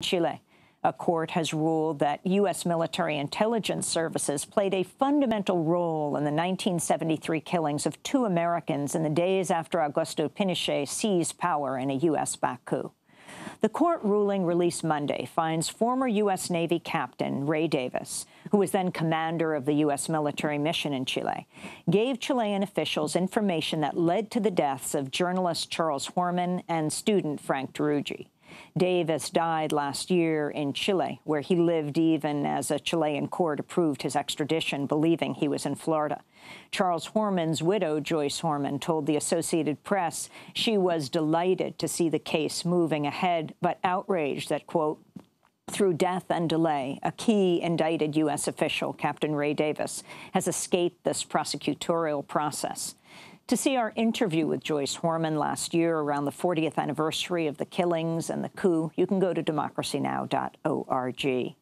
Chile. A court has ruled that U.S. military intelligence services played a fundamental role in the 1973 killings of two Americans in the days after Augusto Pinochet seized power in a U.S.-backed coup. The court ruling released Monday finds former U.S. Navy Captain Ray Davis, who was then commander of the U.S. military mission in Chile, gave Chilean officials information that led to the deaths of journalist Charles Horman and student Frank Teruggi. Davis died last year in Chile, where he lived even as a Chilean court approved his extradition, believing he was in Florida. Charles Horman's widow, Joyce Horman, told the Associated Press she was delighted to see the case moving ahead, but outraged that, quote, through death and delay, a key indicted U.S. official, Captain Ray Davis, has escaped this prosecutorial process. To see our interview with Joyce Horman last year around the 40th anniversary of the killings and the coup, you can go to democracynow.org.